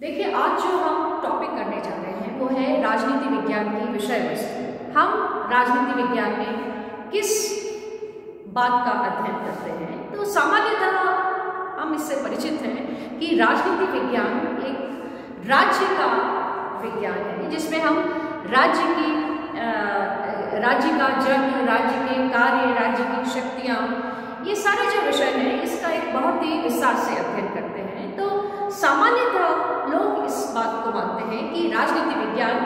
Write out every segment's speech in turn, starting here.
देखिए, आज जो हम टॉपिक करने जा रहे हैं, वो है राजनीति विज्ञान की विषय वस्तु। हम राजनीति विज्ञान में किस बात का अध्ययन करते हैं? तो सामान्यतः हम इससे परिचित हैं कि राजनीति विज्ञान एक राज्य का विज्ञान है, जिसमें हम राज्य की राज्य का जन्म राज्य के कार्य, राज्य की शक्तियाँ, ये सारे जो विषय हैं, इसका एक बहुत ही विस्तार से अध्ययन करते हैं। तो सामान्यतः लोग इस बात को मानते हैं कि राजनीति विज्ञान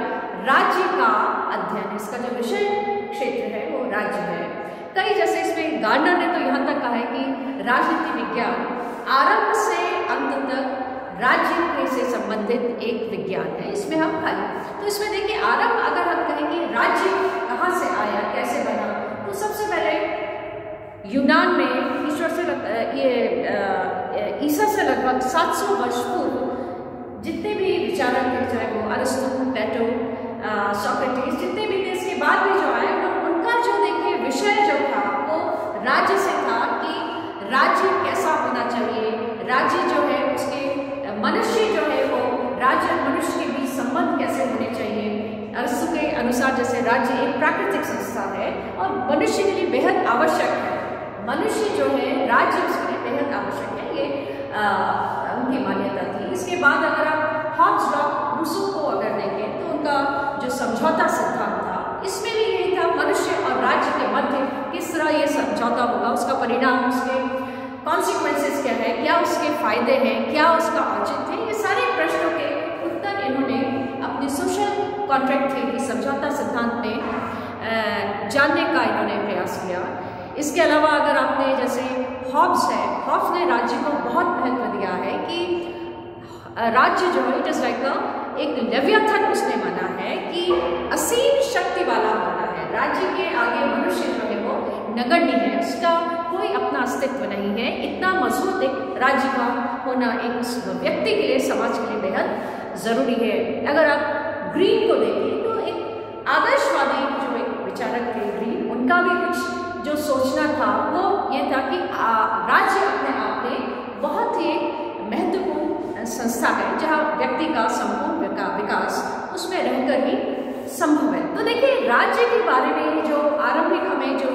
राज्य का अध्ययन इसका जो विषय क्षेत्र है, वो राज्य है। कई जैसे इसमें गार्डनर ने तो यहाँ तक कहा है कि राजनीति विज्ञान आरंभ से अंत तक राज्य से संबंधित एक विज्ञान है। इसमें हम खाली तो इसमें देखिए, आरंभ अगर हम कहेंगे राज्य कहाँ से आया, कैसे बना तो सबसे पहले यूनान में ईश्वर से ये ईसा से लगभग 700 वर्ष पूर्व जितने भी विचारक थे चाहे वो अरस्तु, प्लेटो सॉक्रेटिस, जितने भी थे, इसके बाद भी जो आए उनका जो देखिए विषय जो था, वो राज्य से था कि राज्य कैसा होना चाहिए। राज्य जो है, उसके मनुष्य जो है, वो राज्य और मनुष्य के बीच संबंध कैसे होने चाहिए? अरस्तु के अनुसार जैसे राज्य एक प्राकृतिक संस्था है और मनुष्य के लिए बेहद आवश्यक है। मनुष्य जो है, राज्य उसके लिए बेहद आवश्यक है। ये उनकी मान्यता इसके बाद अगर आप हॉब्स लॉक रूसो को अगर देखें तो उनका जो समझौता सिद्धांत था, इसमें भी यही था, मनुष्य और राज्य के मध्य किस तरह ये समझौता होगा, उसका परिणाम, उसके कॉन्सिक्वेंसेस क्या है, क्या उसके फ़ायदे हैं, क्या उसका औचित है, ये सारे प्रश्नों के उत्तर इन्होंने अपने सोशल कॉन्ट्रैक्ट थ्योरी समझौता सिद्धांत में जानने का इन्होंने प्रयास किया। इसके अलावा अगर आपने जैसे हॉब्स है हॉब्स ने राज्य को बहुत महत्व दिया है कि राज्य जो है इट इज़ लाइक एक लेव्याथन उसने माना है कि असीम शक्ति वाला होता है। राज्य के आगे मनुष्य जो है वो नगण्य है, उसका कोई अपना अस्तित्व नहीं है। इतना मज़बूत एक राज्य का होना एक उस व्यक्ति के लिए, समाज के लिए बेहद ज़रूरी है। अगर आप ग्रीन को देखें तो एक आदर्शवादी जो एक विचारक थे ग्रीन, उनका भी कुछ जो सोचना था, वो ये था कि राज्य अपने आप में बहुत ही संस्था है जहाँ व्यक्ति का संपूर्ण विकास उसमें रहकर ही संभव है। तो देखिए राज्य के बारे में जो आरंभिक हमें जो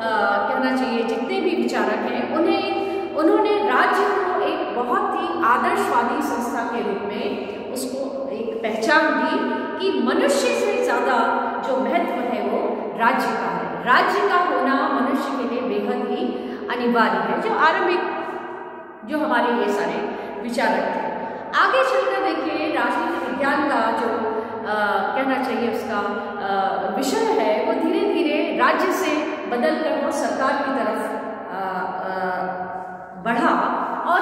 आ, कहना चाहिए जितने भी विचारक हैं उन्हें उन्होंने राज्य को एक बहुत ही आदर्शवादी संस्था के रूप में उसको एक पहचान दी कि मनुष्य से ज़्यादा जो महत्व है वो राज्य का है। राज्य का होना मनुष्य के लिए बेहद ही अनिवार्य है। जो आरंभिक जो हमारे ये सारे विचारक थे आगे चलकर देखिए राजनीति विज्ञान का जो आ, कहना चाहिए उसका विषय है वो धीरे धीरे राज्य से बदलकर वो सरकार की तरफ़ आ, आ, बढ़ा। और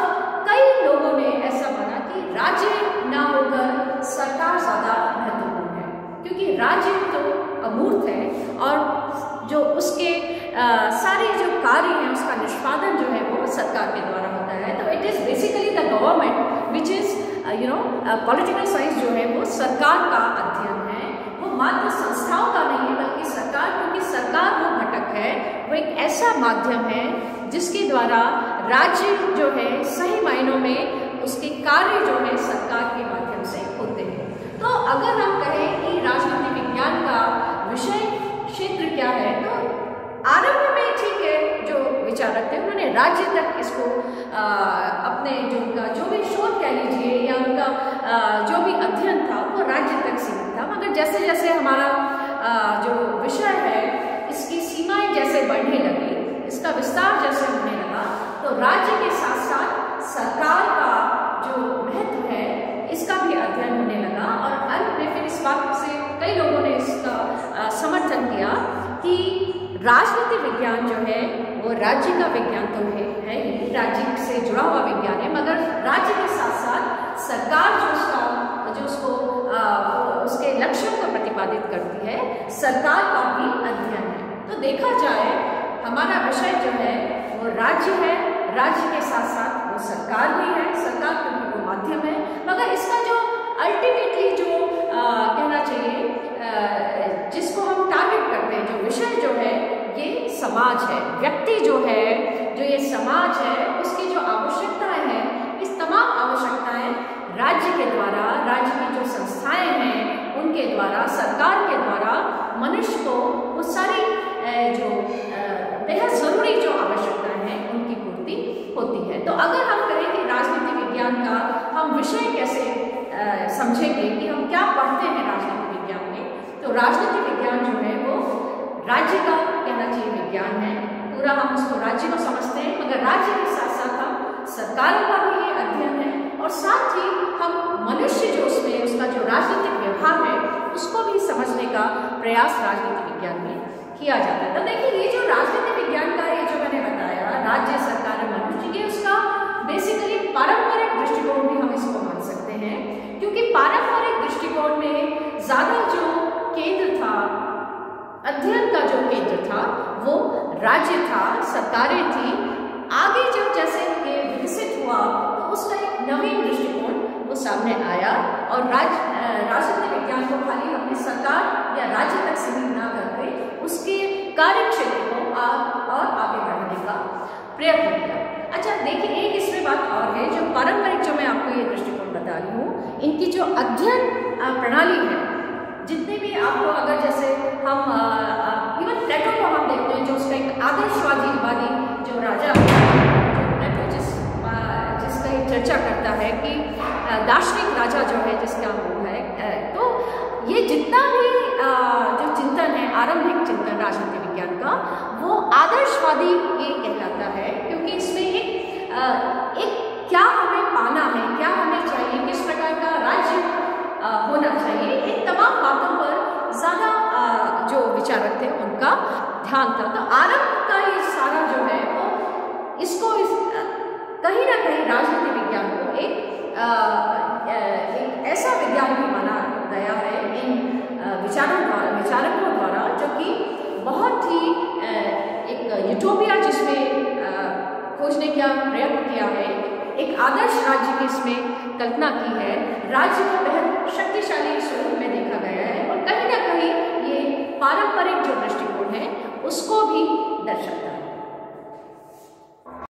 कई लोगों ने ऐसा माना कि राज्य ना होकर सरकार ज़्यादा महत्वपूर्ण है क्योंकि राज्य तो अमूर्त है और जो उसके आ, सारे जो कार्य हैं उसका निष्पादन जो है वो सरकार के द्वारा होता है। तो it is basically the government you know political science जो है वो सरकार का अध्ययन है वो मात्र संस्थाओं का नहीं है बल्कि सरकार क्योंकि सरकार वो घटक है वो एक ऐसा माध्यम है जिसके द्वारा राज्य जो है सही मायनों में उसके कार्य जो है सरकार के माध्यम से होते हैं। तो अगर हम कहें कि राजनीति विज्ञान का विषय क्षेत्र क्या है तो आरंभ में ठीक है जो विचारक थे उन्होंने राज्य तक इसको आ, अपने जो उनका जो भी शोध कह लीजिए या उनका आ, जो भी अध्ययन था, वो राज्य तक सीमित था। मगर जैसे जैसे हमारा जो विषय है, इसकी सीमाएँ जैसे बढ़ने लगी, इसका विस्तार जैसे होने लगा तो राज्य के साथ साथ सरकार का जो महत्व है, इसका भी अध्ययन होने लगा। और अंत में फिर इस बात से कई लोगों ने इसका समर्थन किया कि राजनीति विज्ञान जो है, वो राज्य का विज्ञान तो है है राज्य से जुड़ा हुआ विज्ञान है, मगर राज्य के साथ साथ सरकार जो उसका जो उसको आ, उसके लक्ष्यों को प्रतिपादित करती है सरकार का भी अध्ययन है। तो देखा जाए हमारा विषय जो है वो राज्य है। राज्य के साथ साथ वो सरकार भी है। सरकार क्योंकि वो माध्यम है। मगर इसका जो अल्टीमेटली जो आ, कहना चाहिए आ, जिसको हम टारगेट करते हैं जो विषय जो है ये समाज है। व्यक्ति जो है जो ये समाज है उसकी जो आवश्यकताएँ हैं इस तमाम आवश्यकताएँ राज्य के द्वारा, राज्य की जो संस्थाएँ हैं, उनके द्वारा, सरकार के द्वारा मनुष्य को वो सारी जो बेहद ज़रूरी जो आवश्यकताएँ हैं, उनकी पूर्ति होती है। तो अगर हम कहें कि राजनीति विज्ञान का हम विषय कैसे समझेंगे कि हम क्या पढ़ते हैं राजनीति विज्ञान में तो राजनीति विज्ञान जो है वो राज्य का कहना चाहिए विज्ञान है। पूरा हम उसको राज्य को समझते हैं, मगर राज्य के साथ साथ हम सरकारों का भी और साथ ही हम मनुष्य जो उसमें, उसका जो राजनीतिक व्यवहार है, उसको भी समझने का प्रयास राजनीति विज्ञान में किया जाता है। तो देखिए, ये जो राजनीति विज्ञान का ये जो मैंने बताया, राज्य सरकार मनुष्य के उसका बेसिकली पारंपरिक दृष्टिकोण भी हम इसको मान सकते हैं, क्योंकि पारंपरिक दृष्टिकोण में ज़्यादा जो केंद्र था, अध्ययन का जो केंद्र था, वो राज्य था, सरकारें थी। आगे जब जैसे ये विकसित हुआ तो उसका नवीन दृष्टिकोण वो सामने आया और राज्य राजनीति विज्ञान को खाली अपनी सरकार या राज्य तक सीमित ना करके उसके कार्य क्षेत्र को और आगे बढ़ाने का प्रयत्न किया। अच्छा देखिए, एक इसमें बात और है जो पारंपरिक, जो मैं आपको ये दृष्टिकोण बता रही हूँ, इनकी जो अध्ययन प्रणाली है, जितने भी आपको अगर जैसे हम इवन प्लेटो को हम देखते हैं, जो उसका एक आदर्शवादी वादी जो राजा चर्चा करता है कि दार्शनिक राजा जो है, जिसका वो है तो ये जितना भी जो चिंतन है, आरंभिक चिंतन राजनीति विज्ञान का, वो आदर्शवादी ये कहलाता है, क्योंकि इसमें एक एक क्या हमें पाना है, क्या हमें चाहिए, किस प्रकार का राज्य होना चाहिए, इन तमाम बातों पर ज़्यादा जो विचारक थे, उनका ध्यान था। तो आरंभ का ये सारा जो है वो इसको इस, कहीं ना कहीं राजनीति विज्ञान को एक, आ, एक भी माना गया है इन विचारों द्वारा, विचारकों द्वारा, जो कि बहुत ही एक यूटोपिया जिसमें खोजने का प्रयत्न किया है। एक आदर्श राज्य की इसमें कल्पना की है। राज्य को बेहद शक्तिशाली स्वरूप में देखा गया है और कहीं ना कहीं ये पारंपरिक जो दृष्टिकोण है, उसको भी दर्शाता है।